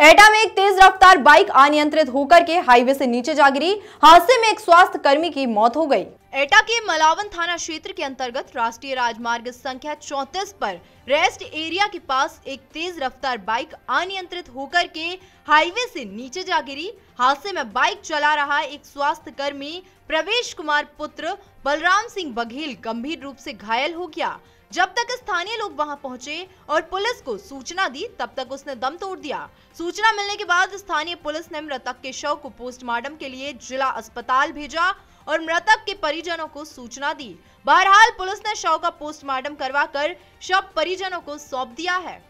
एटा में एक तेज रफ्तार बाइक अनियंत्रित होकर के हाईवे से नीचे जा गिरी। हादसे में एक स्वास्थ्य कर्मी की मौत हो गई। एटा के मलावन थाना क्षेत्र के अंतर्गत राष्ट्रीय राजमार्ग संख्या 34 पर रेस्ट एरिया के पास एक तेज रफ्तार बाइक अनियंत्रित होकर के हाईवे से नीचे जा गिरी। हादसे में बाइक चला रहा एक स्वास्थ्य कर्मी प्रवेश कुमार पुत्र, बलराम सिंह बघेल गंभीर रूप से घायल हो गया। जब तक स्थानीय लोग वहाँ पहुँचे और पुलिस को सूचना दी, तब तक उसने दम तोड़ दिया। सूचना मिलने के बाद स्थानीय पुलिस ने मृतक के शव को पोस्टमार्टम के लिए जिला अस्पताल भेजा। और मृतक के परिजनों को सूचना दी। बहरहाल, पुलिस ने शव का पोस्टमार्टम करवाकर शव परिजनों को सौंप दिया है।